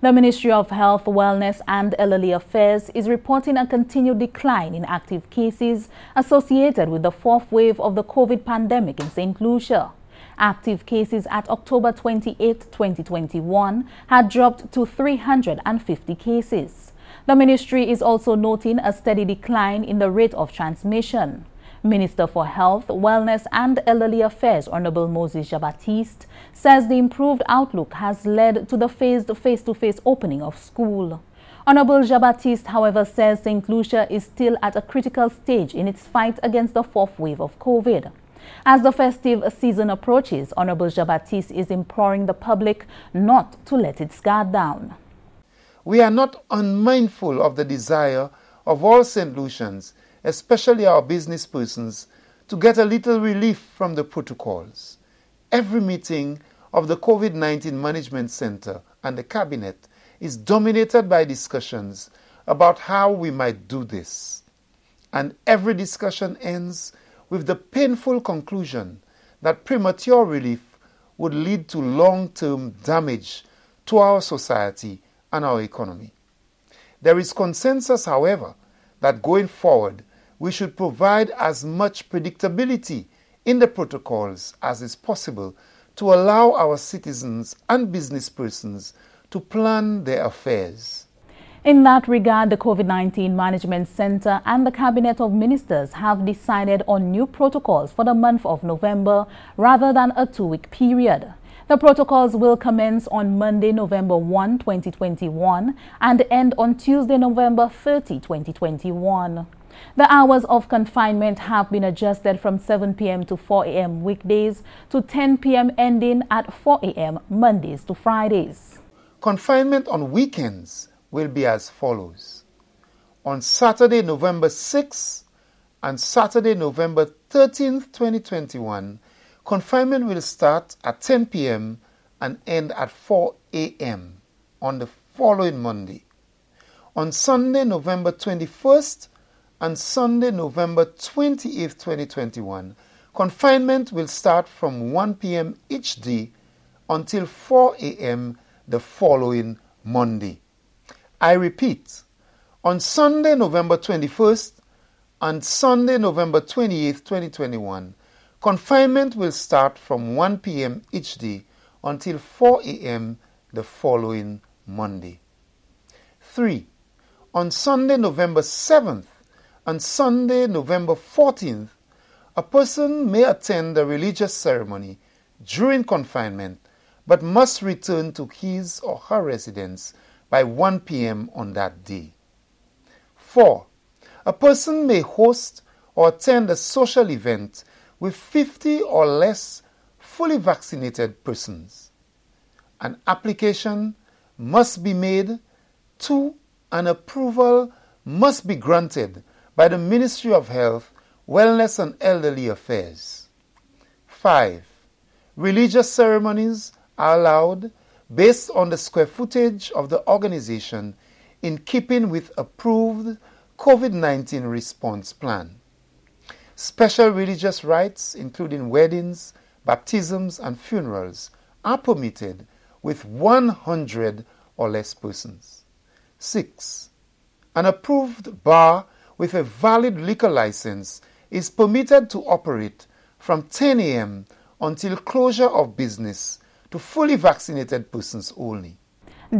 The Ministry of Health, Wellness and Elderly Affairs is reporting a continued decline in active cases associated with the fourth wave of the COVID pandemic in St. Lucia. Active cases at October 28, 2021 had dropped to 350 cases. The ministry is also noting a steady decline in the rate of transmission. Minister for Health, Wellness and Elderly Affairs, Honorable Moses Jean-Baptiste, says the improved outlook has led to the phased face-to-face opening of school. Honorable Jean-Baptiste, however, says St. Lucia is still at a critical stage in its fight against the fourth wave of COVID. As the festive season approaches, Honorable Jean-Baptiste is imploring the public not to let its guard down. We are not unmindful of the desire of all St. Lucians especially our business persons, to get a little relief from the protocols. Every meeting of the COVID 19 Management Center and the Cabinet is dominated by discussions about how we might do this. And every discussion ends with the painful conclusion that premature relief would lead to long term damage to our society and our economy. There is consensus, however, that going forward, we should provide as much predictability in the protocols as is possible to allow our citizens and business persons to plan their affairs. In that regard, the COVID-19 Management Center and the Cabinet of Ministers have decided on new protocols for the month of November rather than a two-week period. The protocols will commence on Monday, November 1, 2021 and end on Tuesday, November 30, 2021. The hours of confinement have been adjusted from 7 p.m. to 4 a.m. weekdays to 10 p.m. ending at 4 a.m. Mondays to Fridays. Confinement on weekends will be as follows. On Saturday, November 6th and Saturday, November 13th, 2021, confinement will start at 10 p.m. and end at 4 a.m. on the following Monday. On Sunday, November 21st and Sunday, November 28, 2021, confinement will start from 1 p.m. each day until 4 a.m. the following Monday. I repeat, on Sunday, November 21st and Sunday, November 28, 2021, confinement will start from 1 p.m. each day until 4 a.m. the following Monday. 3. On Sunday, November 7th on Sunday, November 14th, a person may attend a religious ceremony during confinement but must return to his or her residence by 1 p.m. on that day. 4. A person may host or attend a social event with 50 or less fully vaccinated persons. An application must be made to an approval must be granted by the Ministry of Health, Wellness and Elderly Affairs. 5. Religious ceremonies are allowed based on the square footage of the organization in keeping with approved COVID 19 response plan. Special religious rites, including weddings, baptisms, and funerals, are permitted with 100 or less persons. 6. An approved bar with a valid liquor license is permitted to operate from 10 a.m. until closure of business to fully vaccinated persons only.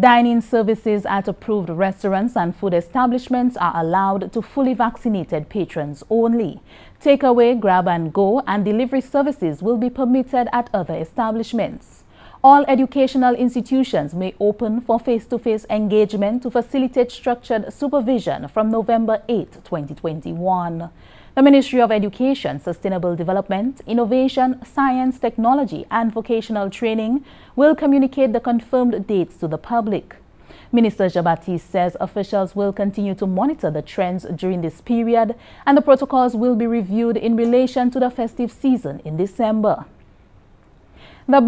Dining services at approved restaurants and food establishments are allowed to fully vaccinated patrons only. Takeaway, grab and go, and delivery services will be permitted at other establishments. All educational institutions may open for face-to-face -face engagement to facilitate structured supervision from November 8, 2021. The Ministry of Education, Sustainable Development, Innovation, Science, Technology and Vocational Training will communicate the confirmed dates to the public. Minister Jean-Baptiste says officials will continue to monitor the trends during this period and the protocols will be reviewed in relation to the festive season in December. The